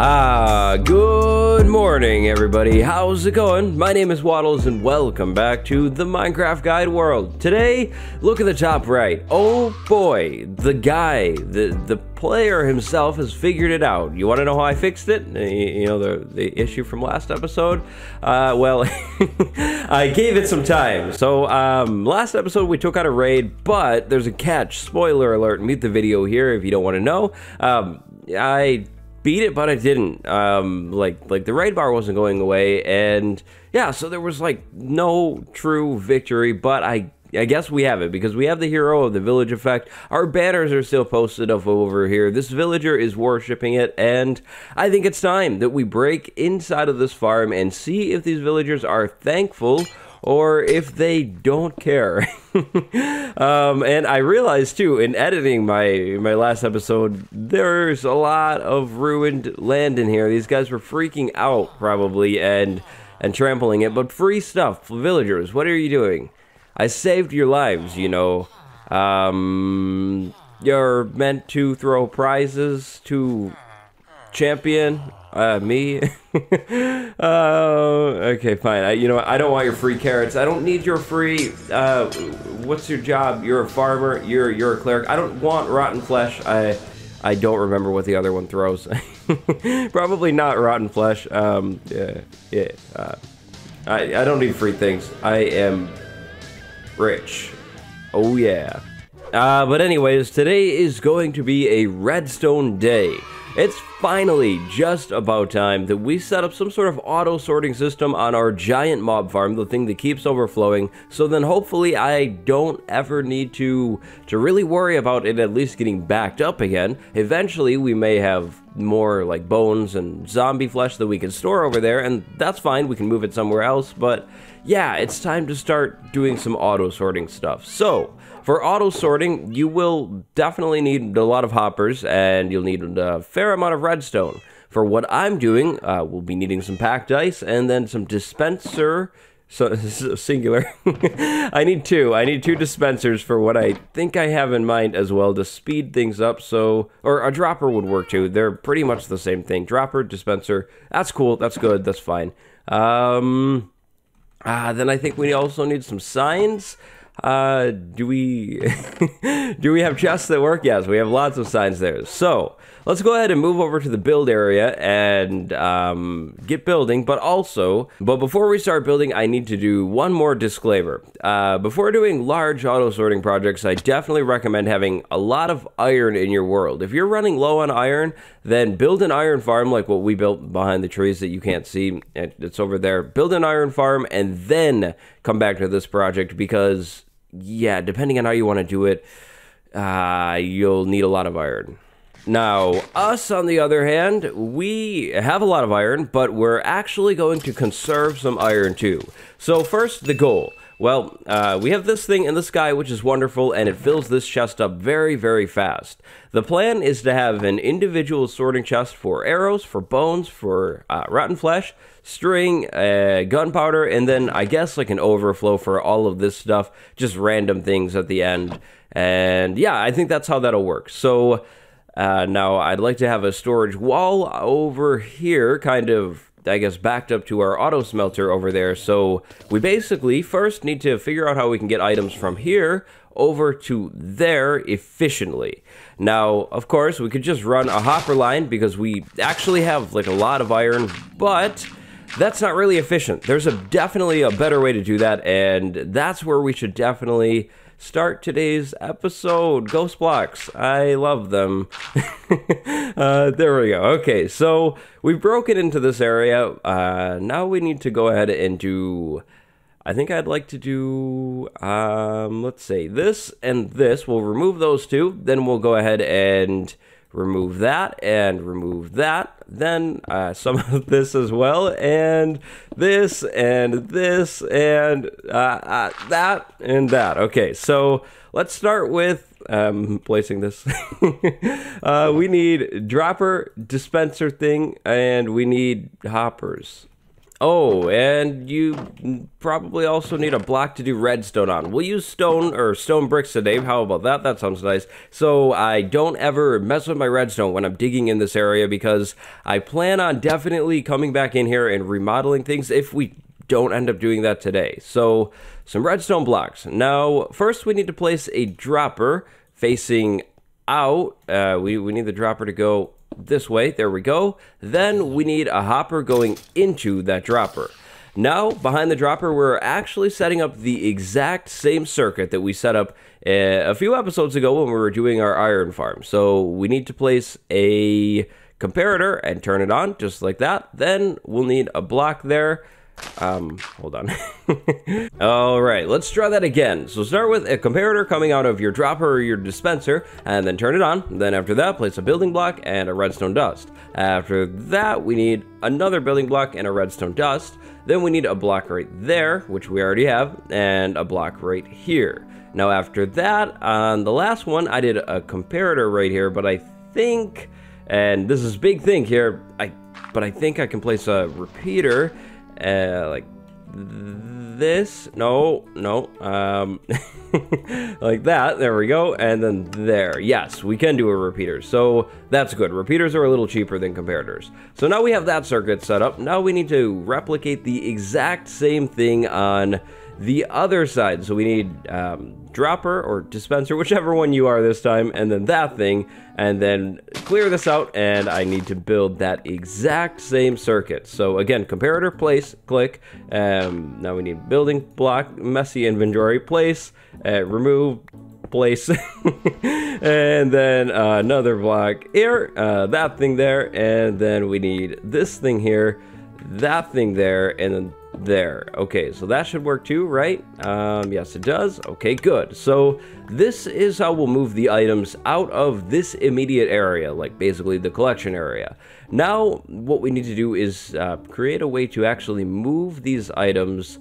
Ah, good morning, everybody. How's it going? My name is Wattles, and welcome back to the Minecraft Guide World. Today, look at the top right. Oh boy, the guy, the the player himself has figured it out. You want to know how I fixed it? You know the the issue from last episode. Uh, well, I gave it some time. So um, last episode we took out a raid, but there's a catch. Spoiler alert! Mute the video here if you don't want to know. Um, I beat it, but I didn't. Um, like like the raid bar wasn't going away, and yeah, so there was like no true victory. But I I guess we have it because we have the hero of the village effect. Our banners are still posted up over here. This villager is worshipping it, and I think it's time that we break inside of this farm and see if these villagers are thankful or if they don't care. um, and I realized too in editing my my last episode, there's a lot of ruined land in here. These guys were freaking out probably and and trampling it. But free stuff, villagers. What are you doing? I saved your lives. You know. Um, you're meant to throw prizes to champion uh, me. uh, okay, fine. I, you know, I don't want your free carrots. I don't need your free. Uh, what's your job? You're a farmer. You're you're a cleric. I don't want rotten flesh. I I don't remember what the other one throws. Probably not rotten flesh. Um, yeah, yeah. Uh, I I don't need free things. I am rich. Oh yeah. Uh, but anyways, today is going to be a redstone day. It's finally just about time that we set up some sort of auto sorting system on our giant mob farm, the thing that keeps overflowing, so then hopefully I don't ever need to to really worry about it at least getting backed up again. Eventually we may have more like bones and zombie flesh that we can store over there, and that's fine, we can move it somewhere else, but yeah, it's time to start doing some auto sorting stuff. So, for auto sorting, you will definitely need a lot of hoppers and you'll need a fair amount of redstone. For what I'm doing, uh, we'll be needing some packed ice and then some dispenser. So singular. I need two. I need two dispensers for what I think I have in mind as well to speed things up. So, or a dropper would work too. They're pretty much the same thing. Dropper, dispenser. That's cool. That's good. That's fine. Um, uh, then I think we also need some signs. Uh, do we do we have chests that work? Yes, we have lots of signs there. So let's go ahead and move over to the build area and um, get building. But also, but before we start building, I need to do one more disclaimer. Uh, before doing large auto sorting projects, I definitely recommend having a lot of iron in your world. If you're running low on iron, then build an iron farm like what we built behind the trees that you can't see. It's over there. Build an iron farm and then come back to this project because yeah, depending on how you want to do it, uh, you'll need a lot of iron. Now, us, on the other hand, we have a lot of iron, but we're actually going to conserve some iron too. So first, the goal. Well, uh, we have this thing in the sky, which is wonderful, and it fills this chest up very, very fast. The plan is to have an individual sorting chest for arrows, for bones, for uh, rotten flesh, string, uh, gunpowder, and then I guess like an overflow for all of this stuff, just random things at the end. And yeah, I think that's how that'll work. So uh, now I'd like to have a storage wall over here, kind of I guess, backed up to our auto smelter over there. So we basically first need to figure out how we can get items from here over to there efficiently. Now, of course, we could just run a hopper line because we actually have like a lot of iron, but that's not really efficient. There's a definitely a better way to do that, and that's where we should definitely start today's episode. Ghost blocks. I love them. uh, there we go. Okay, so we've broken into this area. Uh, now we need to go ahead and do. I think I'd like to do, um, let's say this and this. We'll remove those two. Then we'll go ahead and remove that and remove that. Then uh, some of this as well, and this and this and uh, uh, that and that. Okay, so let's start with um, placing this. Uh, we need dropper dispenser thing, and we need hoppers. Oh, and you probably also need a block to do redstone on. We'll use stone or stone bricks today. How about that? That sounds nice. So I don't ever mess with my redstone when I'm digging in this area because I plan on definitely coming back in here and remodeling things if we don't end up doing that today. So some redstone blocks. Now, first we need to place a dropper facing out. Uh, we, we need the dropper to go this way. There we go. Then we need a hopper going into that dropper. Now, behind the dropper, we're actually setting up the exact same circuit that we set up uh, a few episodes ago when we were doing our iron farm. So we need to place a comparator and turn it on just like that. Then we'll need a block there um, hold on. All right, let's try that again. So start with a comparator coming out of your dropper or your dispenser, and then turn it on. Then after that, place a building block and a redstone dust. After that, we need another building block and a redstone dust. Then we need a block right there, which we already have, and a block right here. Now after that, on the last one, I did a comparator right here, but I think, and this is big thing here, I, but I think I can place a repeater uh, like this no no um like that there we go and then there yes we can do a repeater so that's good repeaters are a little cheaper than comparators. So now we have that circuit set up now we need to replicate the exact same thing on the other side. So we need um, dropper or dispenser, whichever one you are this time, and then that thing, and then clear this out, and I need to build that exact same circuit. So again, comparator, place, click. Um, now we need building block, messy inventory, place, uh, remove, place and then uh, another block here uh, that thing there and then we need this thing here that thing there and then there. Okay, so that should work too, right? Um, yes, it does. Okay, good. So this is how we'll move the items out of this immediate area, like basically the collection area. Now, what we need to do is uh, create a way to actually move these items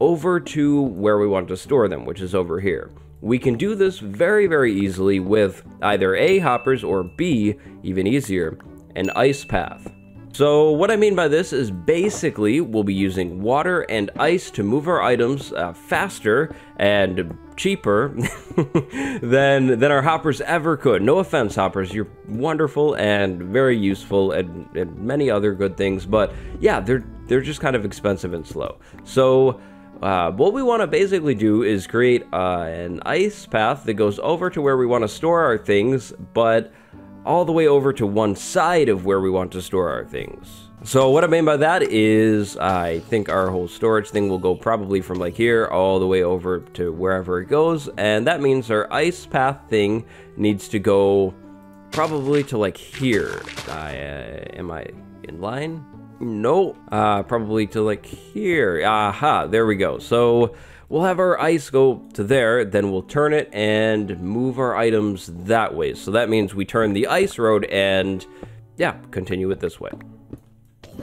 over to where we want to store them, which is over here. We can do this very, very easily with either A, hoppers, or B, even easier, an ice path. So what I mean by this is basically we'll be using water and ice to move our items uh, faster and cheaper than than our hoppers ever could. No offense, hoppers, you're wonderful and very useful and, and many other good things, but yeah, they're they're just kind of expensive and slow. So uh, what we want to basically do is create uh, an ice path that goes over to where we want to store our things, but all the way over to one side of where we want to store our things. So what I mean by that is I think our whole storage thing will go probably from like here all the way over to wherever it goes. And that means our ice path thing needs to go probably to like here. I, uh, am I in line? No, uh, probably to like here. Aha, there we go. So We'll have our ice go to there, then we'll turn it and move our items that way. So that means we turn the ice road and, yeah, continue it this way.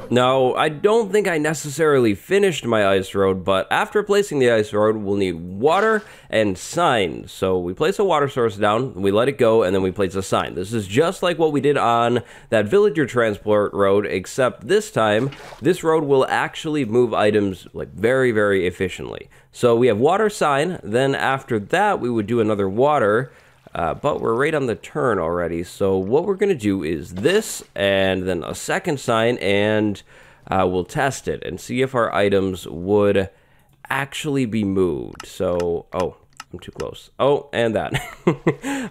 Now, I don't think I necessarily finished my ice road, but after placing the ice road, we'll need water and sign. So we place a water source down, we let it go, and then we place a sign. This is just like what we did on that villager transport road, except this time, this road will actually move items like very, very efficiently. So we have water sign, then after that, we would do another water, uh, but we're right on the turn already. So what we're going to do is this and then a second sign and uh, we'll test it and see if our items would actually be moved. So, oh, I'm too close. Oh, and that.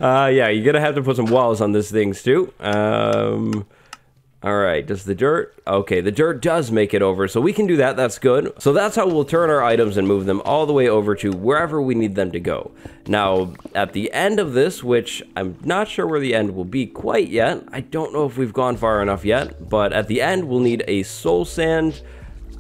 uh, yeah, you're going to have to put some walls on this things too. Um, all right, does the dirt? Okay, the dirt does make it over, so we can do that. That's good. So that's how we'll turn our items and move them all the way over to wherever we need them to go. Now, at the end of this, which I'm not sure where the end will be quite yet, I don't know if we've gone far enough yet, but at the end, we'll need a soul sand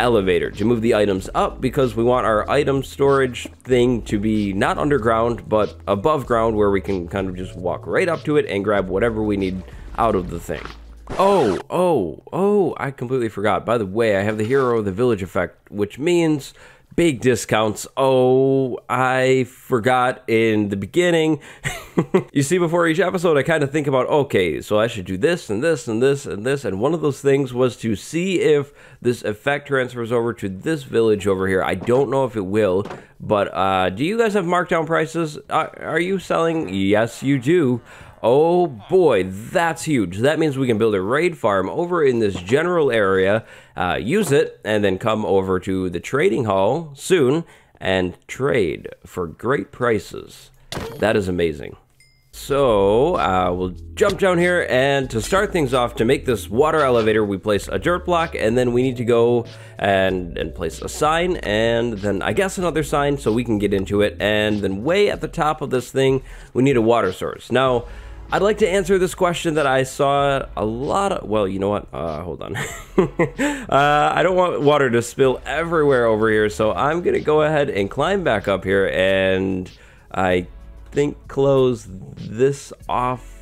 elevator to move the items up because we want our item storage thing to be not underground, but above ground where we can kind of just walk right up to it and grab whatever we need out of the thing. Oh, oh, oh, I completely forgot. By the way, I have the hero of the village effect, which means big discounts. Oh, I forgot in the beginning. you see, before each episode, I kind of think about, okay, so I should do this and this and this and this. And one of those things was to see if this effect transfers over to this village over here. I don't know if it will, but uh, do you guys have markdown prices? Uh, are you selling? Yes, you do. Oh boy, that's huge. That means we can build a raid farm over in this general area, uh, use it, and then come over to the trading hall soon and trade for great prices. That is amazing. So uh, we'll jump down here and to start things off, to make this water elevator, we place a dirt block and then we need to go and, and place a sign and then I guess another sign so we can get into it. And then way at the top of this thing, we need a water source. Now, I'd like to answer this question that I saw a lot of. Well, you know what? Uh, hold on. uh, I don't want water to spill everywhere over here, so I'm gonna go ahead and climb back up here, and I think close this off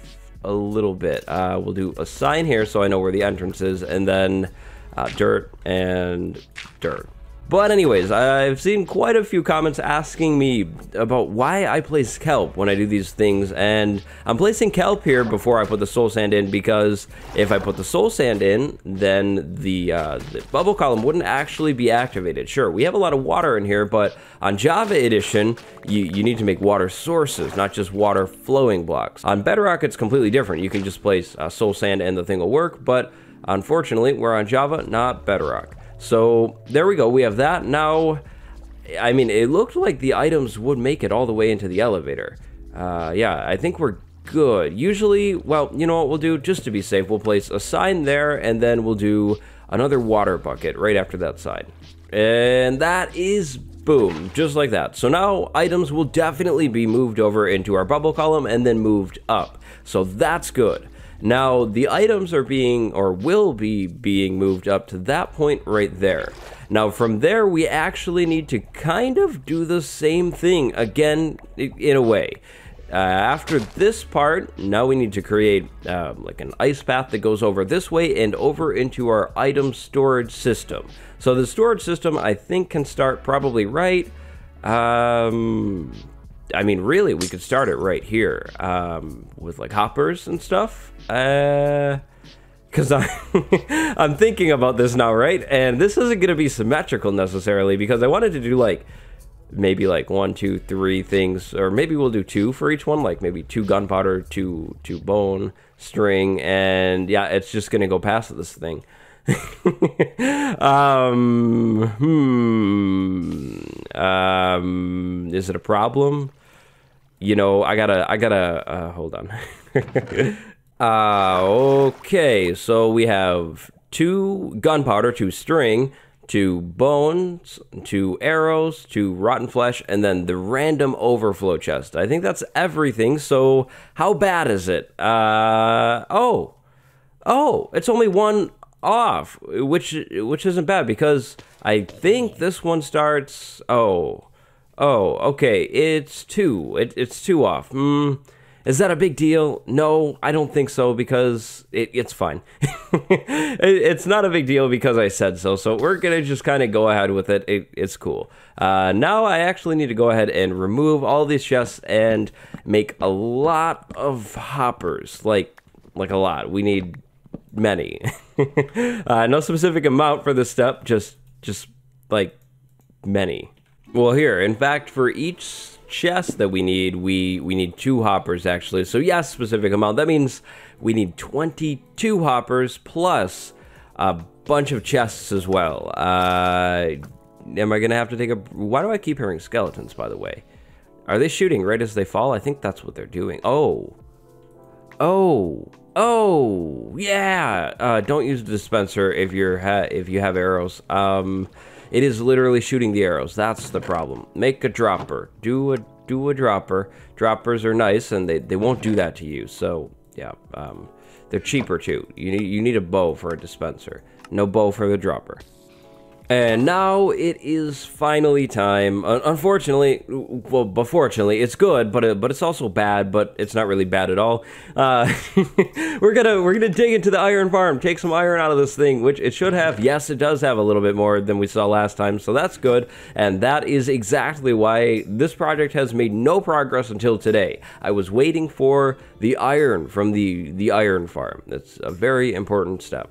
a little bit. Uh, we'll do a sign here so I know where the entrance is, and then uh, dirt and dirt. But anyways, I've seen quite a few comments asking me about why I place kelp when I do these things, and I'm placing kelp here before I put the soul sand in because if I put the soul sand in, then the, uh, the bubble column wouldn't actually be activated. Sure, we have a lot of water in here, but on Java Edition, you, you need to make water sources, not just water flowing blocks. On Bedrock, it's completely different. You can just place uh, soul sand and the thing will work, but unfortunately, we're on Java, not Bedrock. So there we go. We have that. Now, I mean, it looked like the items would make it all the way into the elevator. Uh, yeah, I think we're good. Usually, well, you know what we'll do? Just to be safe, we'll place a sign there, and then we'll do another water bucket right after that sign. And that is boom, just like that. So now items will definitely be moved over into our bubble column and then moved up. So that's good. Now, the items are being, or will be being moved up to that point right there. Now, from there, we actually need to kind of do the same thing again, in a way. Uh, after this part, now we need to create um, like an ice path that goes over this way and over into our item storage system. So the storage system, I think, can start probably right. Um, I mean, really, we could start it right here um, with like hoppers and stuff. Uh, because I'm, I'm thinking about this now, right? And this isn't going to be symmetrical necessarily because I wanted to do like maybe like one, two, three things, or maybe we'll do two for each one, like maybe two gunpowder, two, two bone, string, and yeah, it's just going to go past this thing. um, hmm, um, is it a problem? You know, I gotta, I gotta, uh, hold on. Uh, okay, so we have two gunpowder, two string, two bones, two arrows, two rotten flesh, and then the random overflow chest. I think that's everything. So how bad is it? Uh, oh, oh, it's only one off, which which isn't bad because I think this one starts. Oh, oh, okay, it's two. It, it's two off. Hmm. Is that a big deal? No, I don't think so because it, it's fine. it, it's not a big deal because I said so. So we're going to just kind of go ahead with it. it it's cool. Uh, now I actually need to go ahead and remove all these chests and make a lot of hoppers. Like, like a lot. We need many. uh, no specific amount for this step, just, just like many. Well, here, in fact, for each chest that we need, we, we need two hoppers actually. So yes, specific amount. That means we need 22 hoppers plus a bunch of chests as well. Uh, am I to have to take a... Why do I keep hearing skeletons, by the way? Are they shooting right as they fall? I think that's what they're doing. Oh. Oh. Oh. Yeah. Uh, don't use the dispenser if you're if you have arrows. Um, it is literally shooting the arrows. That's the problem. Make a dropper. Do a do a dropper. Droppers are nice, and they, they won't do that to you. So, yeah, um, they're cheaper, too. You need, you need a bow for a dispenser. No bow for the dropper. And now it is finally time. unfortunately, well, but fortunately, it's good, but it, but it's also bad. But it's not really bad at all. Uh, we're gonna we're gonna dig into the iron farm, take some iron out of this thing, which it should have. Yes, it does have a little bit more than we saw last time, so that's good. And that is exactly why this project has made no progress until today. I was waiting for the iron from the the iron farm. That's a very important step.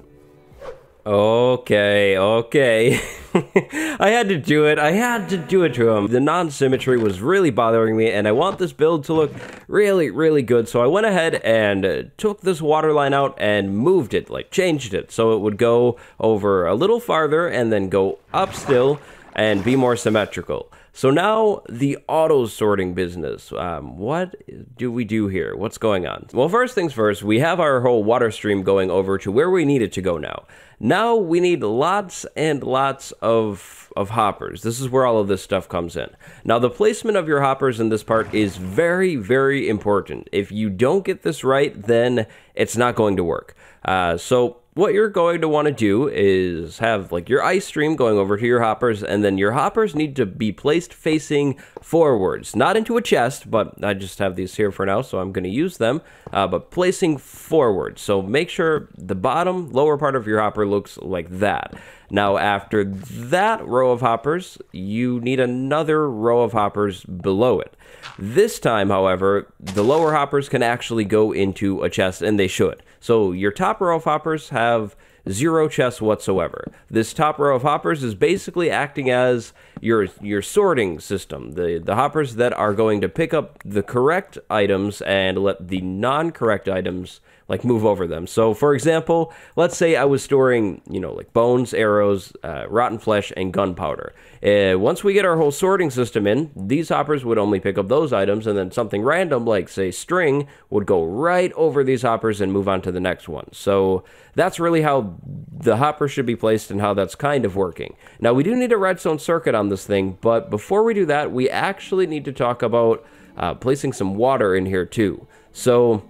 Okay, okay. I had to do it. I had to do it to him. The non-symmetry was really bothering me, and I want this build to look really, really good. So I went ahead and uh, took this water line out and moved it, like changed it, so it would go over a little farther and then go up still and be more symmetrical. So now the auto sorting business. Um, what do we do here? What's going on? Well, first things first, we have our whole water stream going over to where we need it to go now. Now we need lots and lots of, of hoppers. This is where all of this stuff comes in. Now the placement of your hoppers in this part is very, very important. If you don't get this right, then it's not going to work. Uh, so what you're going to want to do is have like your ice stream going over to your hoppers and then your hoppers need to be placed facing forwards. Not into a chest but i just have these here for now so i'm going to use them uh, but placing forward so make sure the bottom lower part of your hopper looks like that. Now after that row of hoppers you need another row of hoppers below it this time however the lower hoppers can actually go into a chest and they should so your top row of hoppers have zero chests whatsoever. This top row of hoppers is basically acting as your your sorting system. The the hoppers that are going to pick up the correct items and let the non-correct items like move over them. So for example, let's say I was storing, you know, like bones, arrows, uh, rotten flesh, and gunpowder. Uh, once we get our whole sorting system in, these hoppers would only pick up those items, and then something random like say string would go right over these hoppers and move on to the next one. So that's really how the hopper should be placed and how that's kind of working. Now we do need a redstone circuit on this thing, but before we do that, we actually need to talk about uh, placing some water in here too. So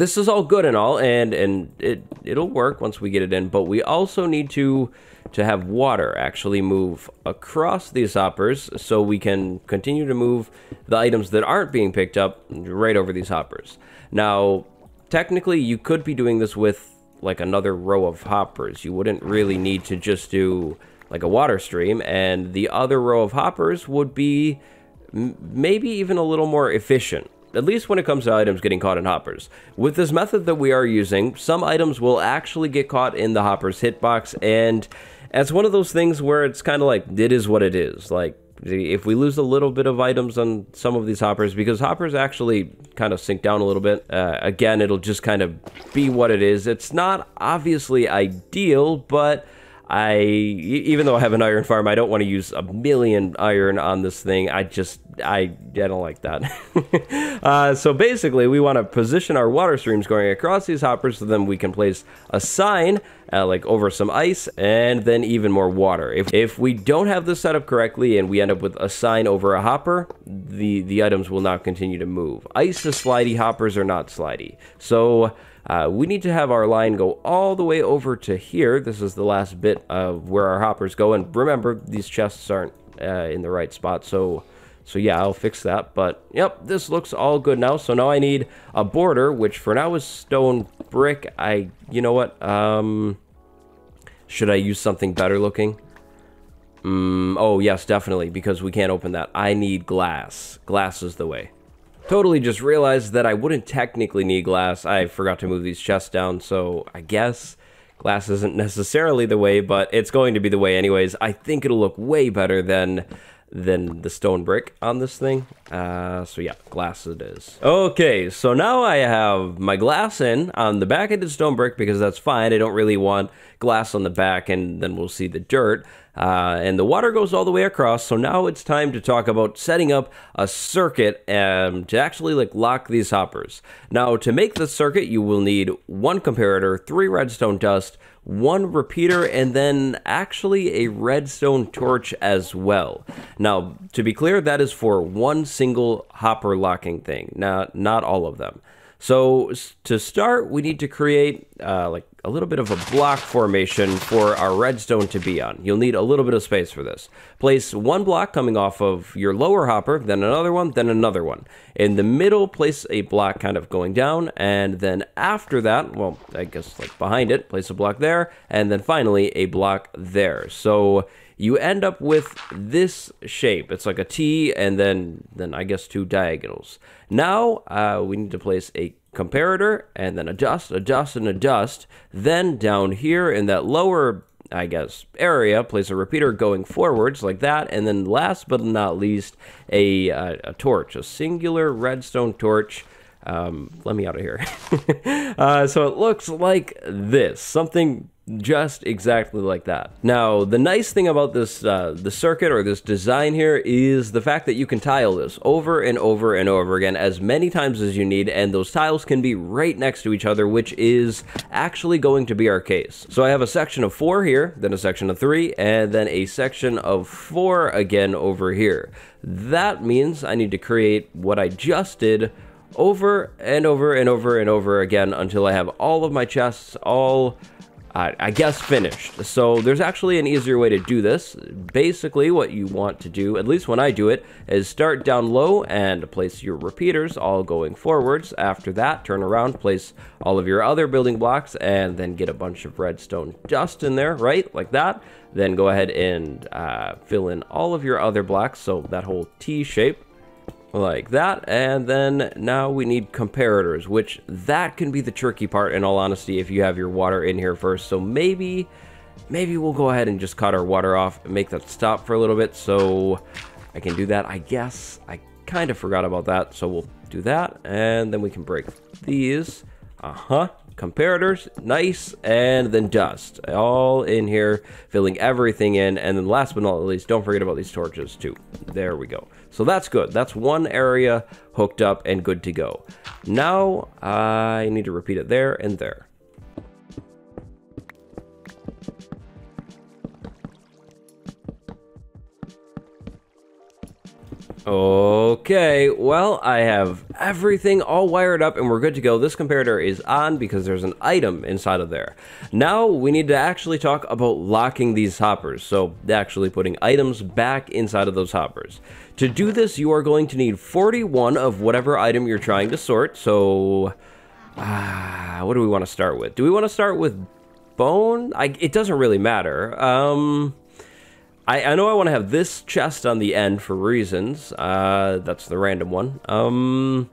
this is all good and all, and and it it'll work once we get it in. But we also need to to have water actually move across these hoppers, so we can continue to move the items that aren't being picked up right over these hoppers. Now, technically, you could be doing this with like another row of hoppers. You wouldn't really need to just do like a water stream, and the other row of hoppers would be maybe even a little more efficient at least when it comes to items getting caught in hoppers. With this method that we are using, some items will actually get caught in the hopper's hitbox, and it's one of those things where it's kind of like, it is what it is. Like, if we lose a little bit of items on some of these hoppers, because hoppers actually kind of sink down a little bit, uh, again, it'll just kind of be what it is. It's not obviously ideal, but I, even though I have an iron farm, I don't want to use a million iron on this thing. I just, I, I don't like that. uh, so basically, we want to position our water streams going across these hoppers so then we can place a sign uh, like over some ice and then even more water. If, if we don't have this set up correctly and we end up with a sign over a hopper, the, the items will not continue to move. Ice is slidey, hoppers are not slidey. So uh, we need to have our line go all the way over to here. This is the last bit of where our hoppers go. And remember, these chests aren't uh, in the right spot. So, so yeah, I'll fix that. But yep, this looks all good now. So now I need a border, which for now is stone brick. I, you know what? Um, should I use something better looking? Mm, oh, yes, definitely, because we can't open that. I need glass. Glass is the way. Totally just realized that I wouldn't technically need glass. I forgot to move these chests down, so I guess glass isn't necessarily the way, but it's going to be the way anyways. I think it'll look way better than than the stone brick on this thing. Uh, so yeah, glass it is. Okay, so now I have my glass in on the back of the stone brick because that's fine. I don't really want glass on the back and then we'll see the dirt. Uh, and the water goes all the way across. So now it's time to talk about setting up a circuit um, to actually like lock these hoppers. Now to make the circuit, you will need one comparator, three redstone dust, one repeater, and then actually a redstone torch as well. Now, to be clear, that is for one single hopper locking thing, not, not all of them. So to start, we need to create uh, like a little bit of a block formation for our redstone to be on. You'll need a little bit of space for this. Place one block coming off of your lower hopper, then another one, then another one. In the middle, place a block kind of going down, and then after that, well, I guess like behind it, place a block there, and then finally a block there. So you end up with this shape. It's like a T and then, then I guess two diagonals. Now uh, we need to place a comparator and then a dust, a adjust, and adjust. Then down here in that lower, I guess, area, place a repeater going forwards like that. And then last but not least, a, uh, a torch, a singular redstone torch. Um, let me out of here. uh, so it looks like this, something just exactly like that. Now, the nice thing about this uh, the circuit or this design here is the fact that you can tile this over and over and over again as many times as you need, and those tiles can be right next to each other, which is actually going to be our case. So I have a section of four here, then a section of three, and then a section of four again over here. That means I need to create what I just did over and over and over and over again until I have all of my chests all uh, I guess finished. So there's actually an easier way to do this. Basically what you want to do, at least when I do it, is start down low and place your repeaters all going forwards. After that, turn around, place all of your other building blocks, and then get a bunch of redstone dust in there, right? Like that. Then go ahead and uh, fill in all of your other blocks, so that whole T shape like that and then now we need comparators which that can be the tricky part in all honesty if you have your water in here first. So maybe maybe we'll go ahead and just cut our water off and make that stop for a little bit. So I can do that I guess. I kind of forgot about that so we'll do that and then we can break these. Uh-huh comparators, nice, and then dust. All in here, filling everything in. And then last but not least, don't forget about these torches too. There we go. So that's good. That's one area hooked up and good to go. Now I need to repeat it there and there. Okay, well, I have everything all wired up and we're good to go. This comparator is on because there's an item inside of there. Now we need to actually talk about locking these hoppers, so actually putting items back inside of those hoppers. To do this, you are going to need 41 of whatever item you're trying to sort, so... Uh, what do we want to start with? Do we want to start with bone? I, it doesn't really matter. Um... I, I know I want to have this chest on the end for reasons. Uh, that's the random one. Um,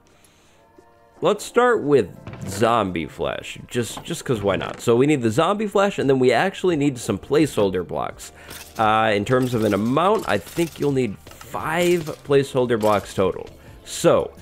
let's start with zombie flesh, just just because why not? So we need the zombie flesh, and then we actually need some placeholder blocks. Uh, in terms of an amount, I think you'll need five placeholder blocks total. So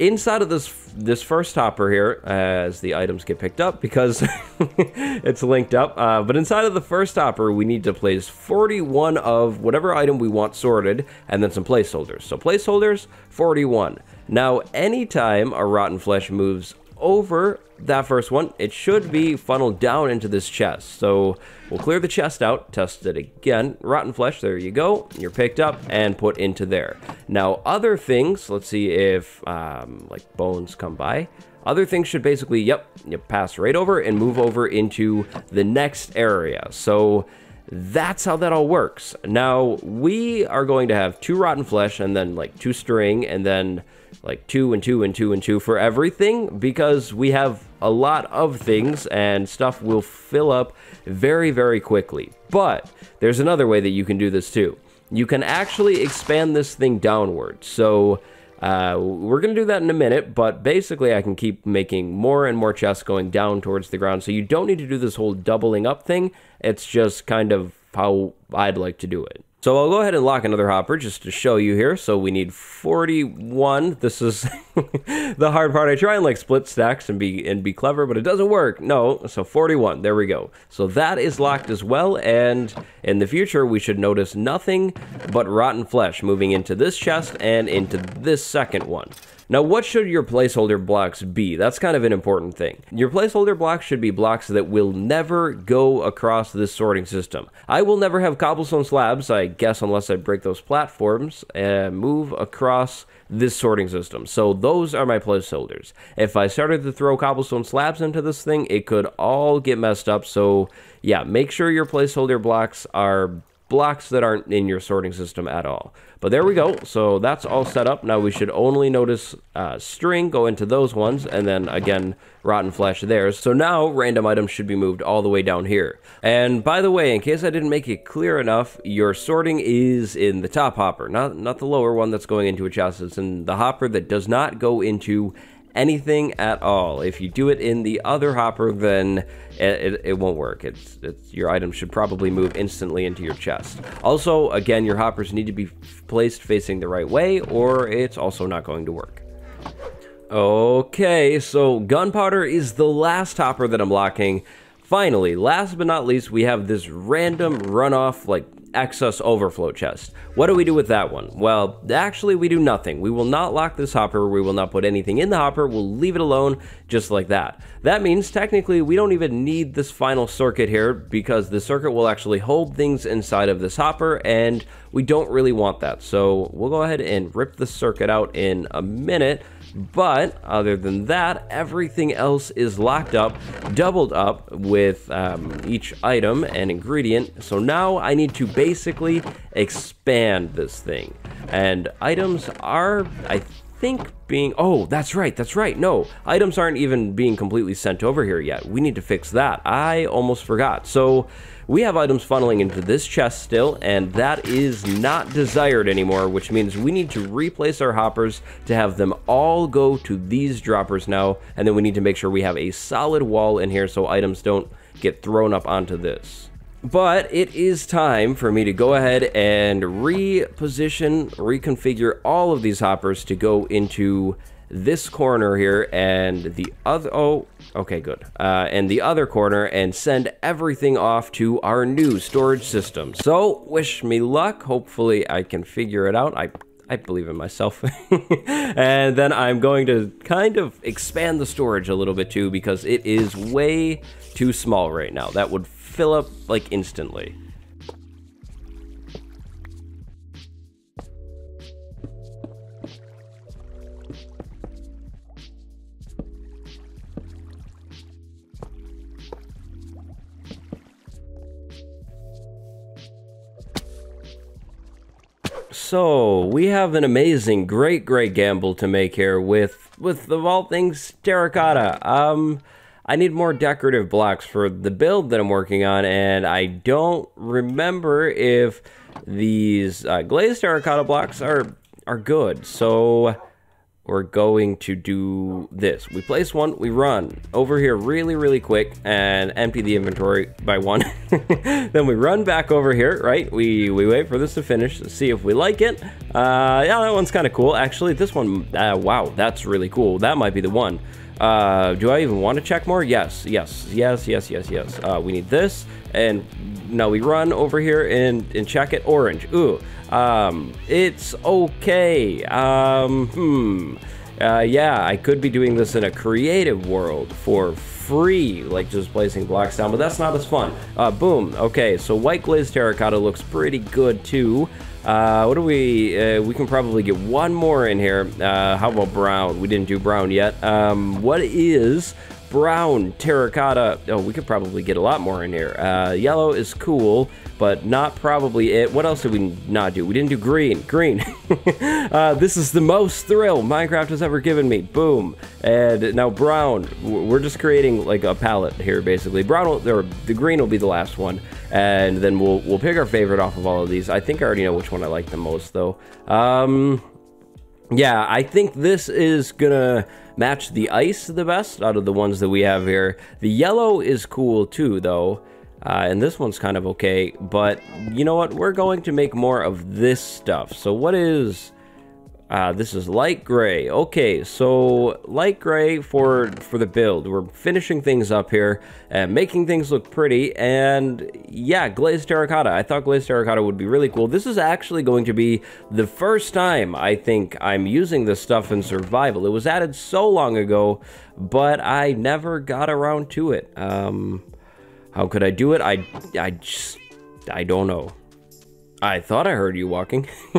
inside of this this first hopper here as the items get picked up because it's linked up uh, but inside of the first hopper we need to place 41 of whatever item we want sorted and then some placeholders. So placeholders 41 now anytime a rotten flesh moves over that first one, it should be funneled down into this chest. So we'll clear the chest out, test it again. Rotten flesh, there you go. You're picked up and put into there. Now, other things, let's see if um, like bones come by. Other things should basically, yep, you pass right over and move over into the next area. So that's how that all works. Now, we are going to have two rotten flesh and then like two string and then like two and two and two and two for everything because we have a lot of things and stuff will fill up very, very quickly. But there's another way that you can do this too. You can actually expand this thing downward. So uh, we're going to do that in a minute, but basically I can keep making more and more chests going down towards the ground. So you don't need to do this whole doubling up thing. It's just kind of how I'd like to do it. So I'll go ahead and lock another hopper just to show you here. So we need 41. This is the hard part. I try and like split stacks and be and be clever, but it doesn't work. No, so 41. There we go. So that is locked as well. And in the future, we should notice nothing but rotten flesh moving into this chest and into this second one. Now, what should your placeholder blocks be? That's kind of an important thing. Your placeholder blocks should be blocks that will never go across this sorting system. I will never have cobblestone slabs, I guess, unless I break those platforms and move across this sorting system. So those are my placeholders. If I started to throw cobblestone slabs into this thing, it could all get messed up. So yeah, make sure your placeholder blocks are blocks that aren't in your sorting system at all. But there we go. So that's all set up. Now we should only notice uh, string go into those ones, and then again, rotten flesh there. So now random items should be moved all the way down here. And by the way, in case I didn't make it clear enough, your sorting is in the top hopper, not, not the lower one that's going into a chest. It's in the hopper that does not go into anything at all. If you do it in the other hopper, then it, it, it, won't work. It's, it's your item should probably move instantly into your chest. Also, again, your hoppers need to be placed facing the right way, or it's also not going to work. Okay, so gunpowder is the last hopper that I'm locking. Finally, last but not least, we have this random runoff, like, excess overflow chest. What do we do with that one? Well, actually we do nothing. We will not lock this hopper, we will not put anything in the hopper, we'll leave it alone just like that. That means technically we don't even need this final circuit here because the circuit will actually hold things inside of this hopper and we don't really want that. So we'll go ahead and rip the circuit out in a minute but other than that, everything else is locked up, doubled up with um, each item and ingredient. So now I need to basically expand this thing. And items are, I think being oh that's right that's right. No items aren't even being completely sent over here yet. We need to fix that. I almost forgot. So we have items funneling into this chest still, and that is not desired anymore, which means we need to replace our hoppers to have them all go to these droppers now, and then we need to make sure we have a solid wall in here so items don't get thrown up onto this. But it is time for me to go ahead and reposition, reconfigure all of these hoppers to go into this corner here and the other oh okay good uh, and the other corner and send everything off to our new storage system so wish me luck hopefully I can figure it out I I believe in myself. and then I'm going to kind of expand the storage a little bit too because it is way too small right now. That would fill up like instantly. So, we have an amazing, great, great gamble to make here with, with of all things, terracotta. Um, I need more decorative blocks for the build that I'm working on, and I don't remember if these uh, glazed terracotta blocks are are good. So we're going to do this. We place one, we run over here really, really quick and empty the inventory by one. then we run back over here, right? We, we wait for this to finish, see if we like it. Uh, yeah, that one's kind of cool. Actually, this one, uh, wow, that's really cool. That might be the one. Uh, do I even want to check more? Yes, yes, yes, yes, yes, yes. Uh, we need this, and now we run over here and, and check it. Orange, ooh. Um, it's okay. Um, hmm. Uh, yeah, I could be doing this in a creative world for free, like just placing blocks down, but that's not as fun. Uh, boom. Okay, so white glazed terracotta looks pretty good too. Uh, what do we, uh, we can probably get one more in here. Uh, how about brown? We didn't do brown yet. Um, what is brown terracotta? Oh, we could probably get a lot more in here. Uh, yellow is cool but not probably it. What else did we not do? We didn't do green. Green. uh, this is the most thrill Minecraft has ever given me. Boom. And now brown. We're just creating like a palette here, basically. Brown, will, or the green will be the last one, and then we'll we'll pick our favorite off of all of these. I think I already know which one I like the most, though. Um, yeah, I think this is gonna match the ice the best out of the ones that we have here. The yellow is cool too, though. Uh, and this one's kind of okay, but you know what? We're going to make more of this stuff. So what is... Uh, this is light gray. Okay, so light gray for for the build. We're finishing things up here and making things look pretty. And yeah, glazed terracotta. I thought glazed terracotta would be really cool. This is actually going to be the first time I think I'm using this stuff in survival. It was added so long ago, but I never got around to it. Um, how could I do it? I I just I don't know. I thought I heard you walking.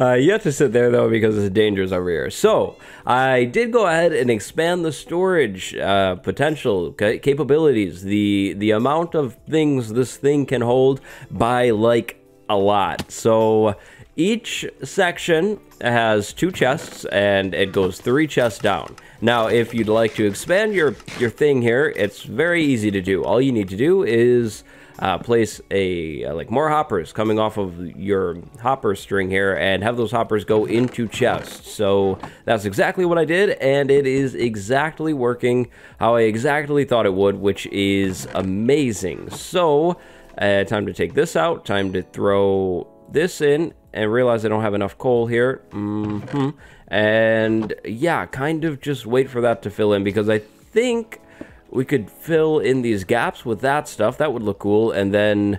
uh, you have to sit there though because it's dangerous over here. So I did go ahead and expand the storage uh, potential capabilities, the the amount of things this thing can hold by like a lot. So each section has two chests and it goes three chests down. Now, if you'd like to expand your your thing here, it's very easy to do. All you need to do is uh, place a uh, like more hoppers coming off of your hopper string here and have those hoppers go into chests. So that's exactly what I did and it is exactly working how I exactly thought it would, which is amazing. So uh, time to take this out, time to throw this in and realize I don't have enough coal here. Mm -hmm. And yeah, kind of just wait for that to fill in because I think we could fill in these gaps with that stuff. That would look cool. And then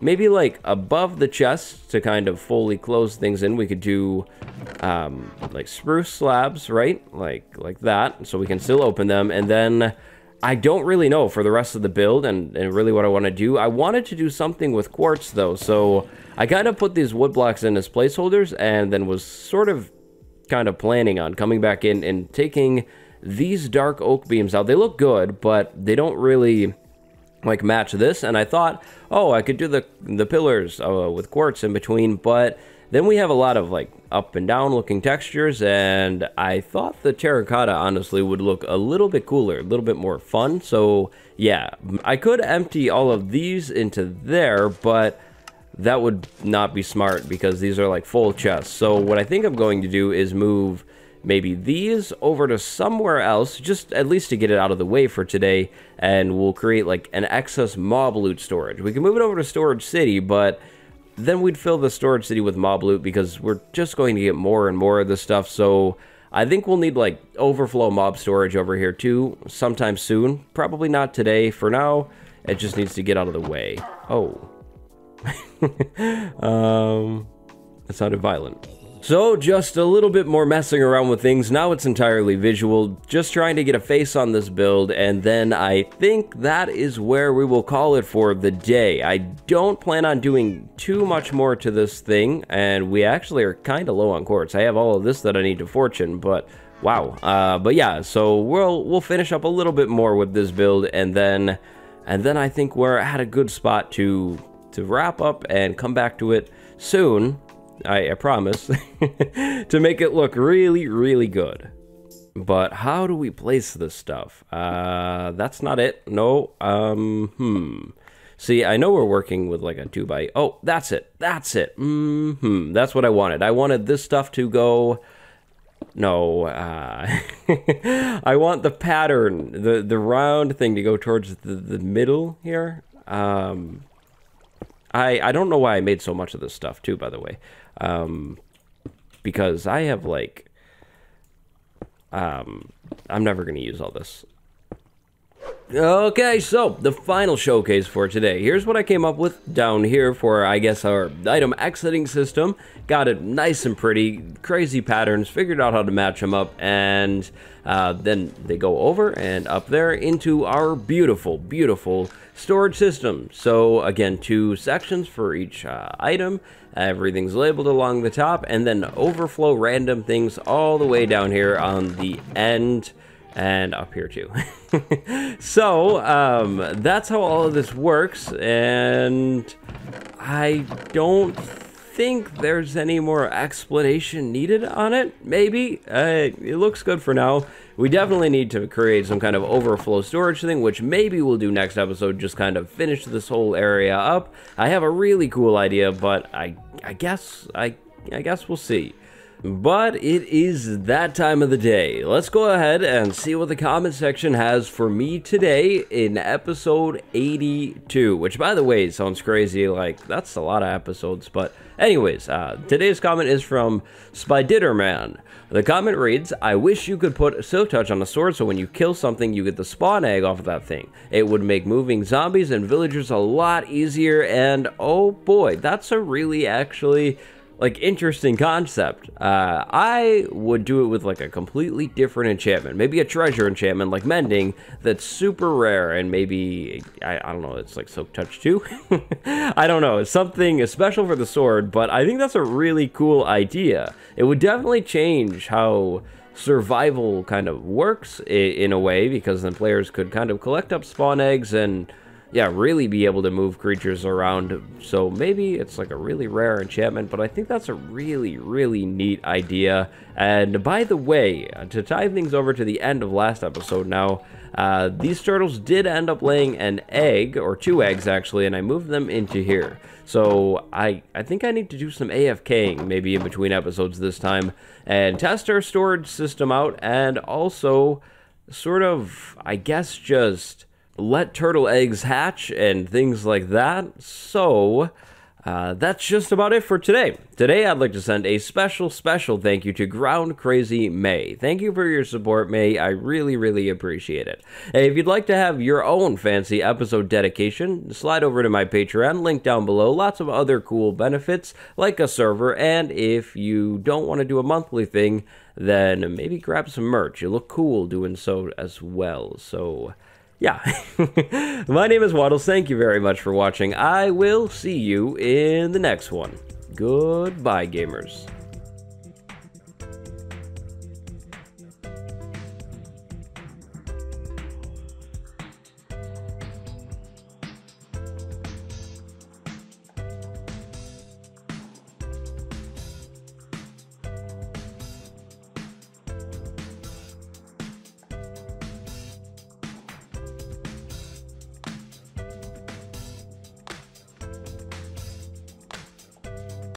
maybe like above the chest to kind of fully close things in, we could do um, like spruce slabs, right? Like, like that. So we can still open them. And then I don't really know for the rest of the build and, and really what I want to do. I wanted to do something with quartz though. So I kind of put these wood blocks in as placeholders and then was sort of kind of planning on coming back in and taking these dark oak beams out. They look good, but they don't really like match this. And I thought, oh, I could do the the pillars uh, with quartz in between, but then we have a lot of like up and down looking textures, and I thought the terracotta honestly would look a little bit cooler, a little bit more fun. So yeah, I could empty all of these into there, but that would not be smart because these are like full chests. So what I think I'm going to do is move maybe these over to somewhere else, just at least to get it out of the way for today, and we'll create like an excess mob loot storage. We can move it over to Storage City, but then we'd fill the Storage City with mob loot because we're just going to get more and more of this stuff, so I think we'll need like overflow mob storage over here too, sometime soon. Probably not today. For now, it just needs to get out of the way. Oh. um, that sounded violent. So just a little bit more messing around with things, now it's entirely visual, just trying to get a face on this build, and then I think that is where we will call it for the day. I don't plan on doing too much more to this thing, and we actually are kind of low on quartz. I have all of this that I need to fortune, but wow. Uh, but yeah, so we'll, we'll finish up a little bit more with this build, and then, and then I think we're at a good spot to, to wrap up and come back to it soon I, I promise, to make it look really, really good. But how do we place this stuff? Uh, that's not it. No, um, hmm. See, I know we're working with like a 2 by Oh, that's it. That's it. Mm hmm. That's what I wanted. I wanted this stuff to go... No, uh, I want the pattern, the, the round thing to go towards the, the middle here. Um, I, I don't know why I made so much of this stuff too, by the way um, because I have like, um, I'm never going to use all this. Okay, so the final showcase for today. Here's what I came up with down here for, I guess, our item exiting system. Got it nice and pretty, crazy patterns, figured out how to match them up, and uh, then they go over and up there into our beautiful, beautiful storage system. So again, two sections for each uh, item, Everything's labeled along the top and then overflow random things all the way down here on the end and up here too. so um, that's how all of this works and I don't think there's any more explanation needed on it. Maybe. Uh, it looks good for now. We definitely need to create some kind of overflow storage thing, which maybe we'll do next episode, just kind of finish this whole area up. I have a really cool idea, but I, I guess, I, I guess we'll see. But it is that time of the day. Let's go ahead and see what the comment section has for me today in episode 82. Which, by the way, sounds crazy. Like, that's a lot of episodes. But, anyways, uh, today's comment is from Spyditterman. The comment reads, I wish you could put a Silk Touch on a sword so when you kill something, you get the spawn egg off of that thing. It would make moving zombies and villagers a lot easier, and oh boy, that's a really actually like interesting concept. Uh, I would do it with like a completely different enchantment, maybe a treasure enchantment like mending that's super rare and maybe I, I don't know, it's like silk touch too. I don't know, something special for the sword, but I think that's a really cool idea. It would definitely change how survival kind of works in a way because then players could kind of collect up spawn eggs and yeah, really be able to move creatures around. So maybe it's like a really rare enchantment, but I think that's a really, really neat idea. And by the way, uh, to tie things over to the end of last episode now, uh, these turtles did end up laying an egg, or two eggs actually, and I moved them into here. So I, I think I need to do some AFKing maybe in between episodes this time and test our storage system out and also sort of, I guess, just let turtle eggs hatch and things like that. So, uh, that's just about it for today. Today, I'd like to send a special, special thank you to Ground Crazy May. Thank you for your support, May. I really, really appreciate it. Hey, if you'd like to have your own fancy episode dedication, slide over to my Patreon, link down below. Lots of other cool benefits, like a server, and if you don't want to do a monthly thing, then maybe grab some merch. You look cool doing so as well. So, yeah. My name is Wattles. Thank you very much for watching. I will see you in the next one. Goodbye, gamers.